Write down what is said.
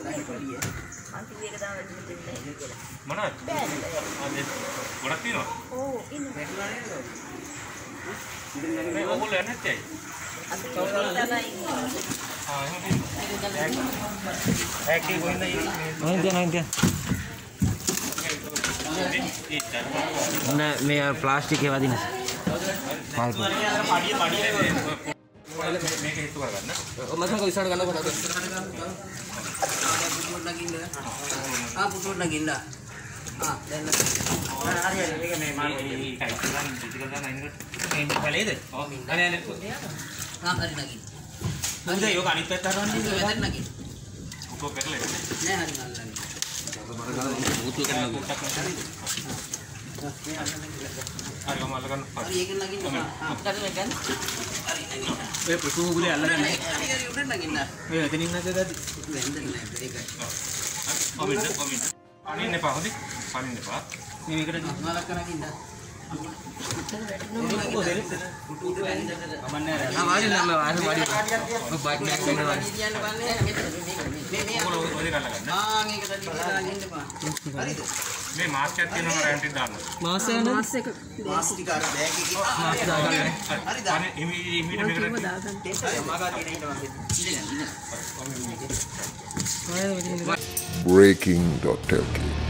මං කිව්ව එක තමයි වැඩිම දෙන්නේ කියලා. මොනවද? බෑ. ගොඩක් තියෙනවා. ඕ ඉන්න. මේ ඕගොල්ලෝ ආ එහෙම තියෙනවා. ඇක්ටි කොහෙන්ද ඉන්නේ? නොහින්දිය නොහින්දිය ඒ ධර්ම ඔන්න මේ ප්ලාස්ටික් ඒවා දින මල් පොල්. පඩිය පඩිය මේක හේතු කරගන්න. මසක ඉස්සරහ ගන්න කොට පුටුවට නගින්න ආ පුටුවට නගින්න ආ දැන් හරි හරි මේක මේ මාල් ඒකයි ගන්න ඩිජිටල් ගන්න අයිනකට මේ පැලේද? ඔව්. අනේ අනේ. ආ හරි නගින්න හරිද? ඒක අනිත් පැත්තට හරවන්න. වැදෙන්න නගින්න ඔක්කොම පෙරලේ. නෑ හරි නල්ලන්න හරි මම අල්ලගන්න. හරි ඒක නගින්න ආ හරි නගින්න හරි නගින්න ඔය පුතු ගුලේ අල්ලගන්න. හරි හරි උඩ නගින්න ඔය එතනින් නැද්ද දදි? වැන්දෙන්නේ නෑ ඒකයි කොමින්ද කොමින්ද. අනින්න එපා හොඳයි. අනින්න එපා. මේ මේකට මාලක්ක නගින්න පුටුවට වැන්දෙන්න ආ වාඩි නම් වාඩි වාඩි. ඔය බයික් එකක් ගන්න වාඩි. කියන්න බන්නේ මෙතන මේ මේ ඔයගොල්ලෝ ඔය දෙක අල්ලගන්න. ආ මේක දැන් නගින්න බා හරිද මේ මාස්ක් එකක් තියෙනවා රැන්ටින් දාන්න. මාස යන මාස් ටික අර බෑග් එකේ හරි දාන්න අනේ ඉමි ඉමි මේකට මගා තියෙන ඉන්න ඉන්න breaking.lk